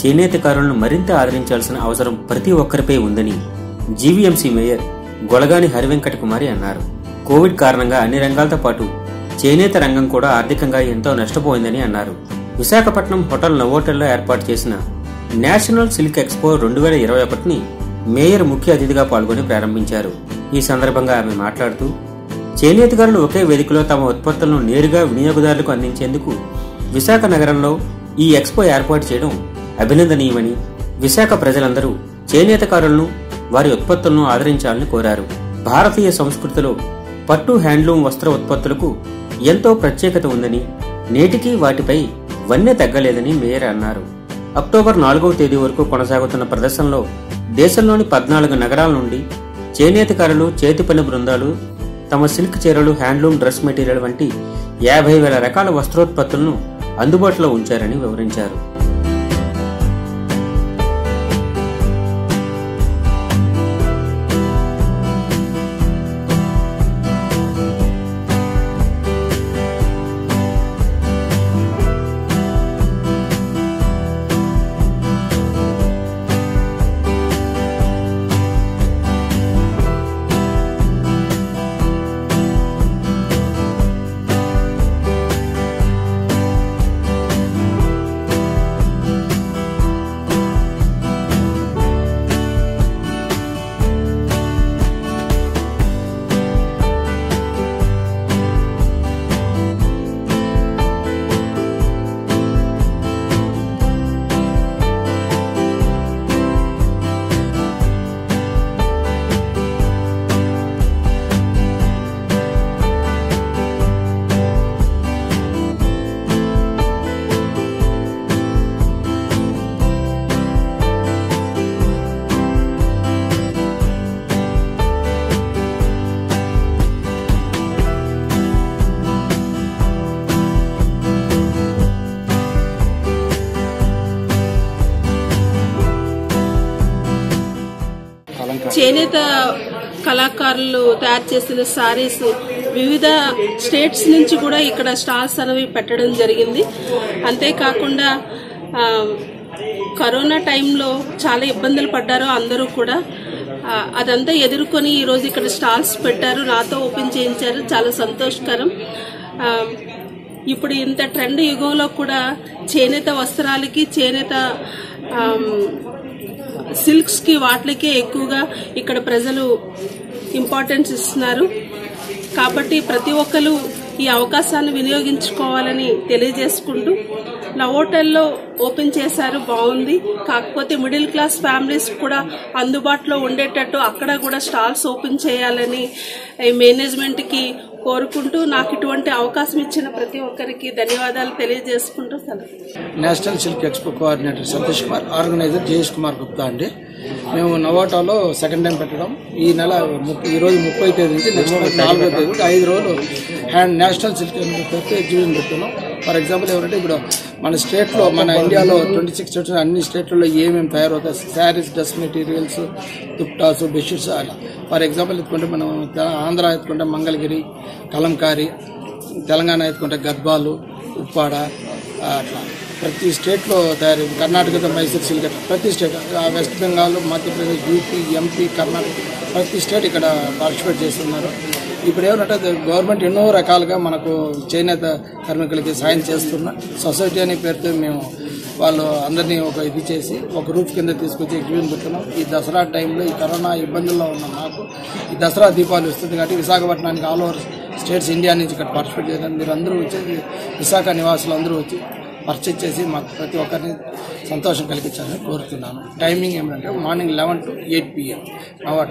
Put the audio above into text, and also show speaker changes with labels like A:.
A: చేనేతకారులను మరింత ఆదరించాల్సిన అవసరం ప్రతి ఒక్కరిపై ఉందని జీవీఎంసీ మేయర్ గొలగాని హరివెంకట కుమారి అన్నారు. కోవిడ్ కారణంగా అన్ని రంగాలతో పాటు చేనేత రంగం కూడా ఆర్థికంగా ఎంతో నష్టపోయిందని అన్నారు. విశాఖపట్నం హోటల్ నవోటల్లో ఏర్పాటు చేసిన నేషనల్ సిల్క్ ఎక్స్పో రెండు వేల ఇరవై ఒకటిని మేయర్ ముఖ్య అతిథిగా పాల్గొని ప్రారంభించారు. ఈ సందర్భంగా ఆమె మాట్లాడుతూ చేనేతకారులు ఒకే వేదికలో తమ ఉత్పత్తులను నేరుగా వినియోగదారులకు అందించేందుకు విశాఖ నగరంలో ఈ ఎక్స్పో ఏర్పాటు చేయడం అభినందనీయమని విశాఖ ప్రజలందరూ చేనేతకారులను వారి ఉత్పత్తులను ఆదరించాలని కోరారు. భారతీయ సంస్కృతిలో పట్టు హ్యాండ్లూమ్ వస్త్ర ఉత్పత్తులకు ఎంతో ప్రత్యేకత ఉందని నేటికీ వాటిపై వన్నె తగ్గలేదని మేయర్ అన్నారు. అక్టోబర్ నాలుగవ తేదీ వరకు కొనసాగుతున్న ప్రదర్శనలో దేశంలోని పద్నాలుగు నగరాల నుండి చేనేతకారులు చేతి పని బృందాలు తమ సిల్క్ చీరలు హ్యాండ్లూమ్ డ్రెస్ మెటీరియల్ వంటి యాభై వేల రకాల వస్త్రోత్పత్తులను అందుబాటులో ఉంచారని వివరించారు.
B: చేనేత కళాకారులు తయారు చేసిన సారీస్ వివిధ స్టేట్స్ నుంచి కూడా ఇక్కడ స్టాల్స్ అనేవి పెట్టడం జరిగింది. అంతేకాకుండా కరోనా టైంలో చాలా ఇబ్బందులు పడ్డారు అందరూ కూడా. అదంతా ఎదుర్కొని ఈరోజు ఇక్కడ స్టాల్స్ పెట్టారు నాతో ఓపెన్ చేయించారు చాలా సంతోషకరం. ఇప్పుడు ఇంత ట్రెండ్ యుగంలో కూడా చేనేత వస్త్రాలకి చేనేత సిల్క్స్కి వాటికే ఎక్కువగా ఇక్కడ ప్రజలు ఇంపార్టెన్స్ ఇస్తున్నారు. కాబట్టి ప్రతి ఒక్కరు ఈ అవకాశాన్ని వినియోగించుకోవాలని తెలియజేసుకుంటూ నవోటల్లో ఓపెన్ చేశారు బాగుంది. కాకపోతే మిడిల్ క్లాస్ ఫ్యామిలీస్ కూడా అందుబాటులో ఉండేటట్టు అక్కడ కూడా స్టాల్స్ ఓపెన్ చేయాలని ఈ మేనేజ్మెంట్కి కోరుకుంటూ నాకు ఇటువంటి అవకాశం ఇచ్చిన ప్రతి ఒక్కరికి ధన్యవాదాలు తెలియజేసుకుంటూ సెలవు.
C: National silk expo coordinator Satish Kumar organiser Jayesh Kumar Gupta అండి. మేము నవాటాలో సెకండ్ టైం పెట్టడం. ఈ నెల ముప్పై ఈ రోజు ముప్పై తేదీ నుంచి నెక్స్ట్ నాలుగో తేదీ ఐదు రోజులు హ్యాండ్ నేషనల్ సిల్క్ పెట్టి ఎగ్జిబిషన్ పెడుతున్నాం. ఫర్ ఎగ్జాంపుల్ ఎవరంటే ఇప్పుడు మన స్టేట్లో మన ఇండియాలో ట్వంటీ సిక్స్ స్టేట్స్ అన్ని స్టేట్లలో ఏమేమి తయారవుతాయి? Saris dress materials dupattas bedsheets అలా. ఫర్ ఎగ్జాంపుల్ ఎత్తుకుంటే మనం ఆంధ్ర ఎత్తుకుంటే మంగళగిరి కలంకారి తెలంగాణ ఎత్తుకుంటే గద్వాలు ఉప్పాడ అట్లా. ప్రతి స్టేట్లో తయారు కర్ణాటకతో మైసూర్ సిల్క్ ప్రతి స్టేట్ ఆ, West Bengal Madhya Pradesh UP MP Karnataka ప్రతి స్టేట్ ఇక్కడ పార్టిసిపేట్ చేస్తున్నారు. ఇప్పుడు ఏమంటే గవర్నమెంట్ ఎన్నో రకాలుగా మనకు చేనేత కార్మికులకి సాయం చేస్తున్న సొసైటీ అనే పేరుతో మేము వాళ్ళు అందరినీ ఒక ఇది చేసి ఒక రూఫ్ కింద తీసుకొచ్చి ఎగ్జిబిషన్ పెడుతున్నాం. ఈ దసరా టైంలో ఈ కరోనా ఇబ్బందుల్లో ఉన్న నాకు ఈ దసరా దీపావళి వస్తుంది కాబట్టి విశాఖపట్నానికి ఆల్ ఓవర్ స్టేట్స్ ఇండియా నుంచి ఇక్కడ పార్టిసిపేట్ చేశారు. మీరు అందరూ వచ్చి విశాఖ నివాసులు అందరూ వచ్చి పర్చేజ్ చేసి మాకు ప్రతి ఒక్కరిని సంతోషం కలిగించాలని కోరుతున్నాను. టైమింగ్ ఏమిటంటే morning eleven to eight PM hour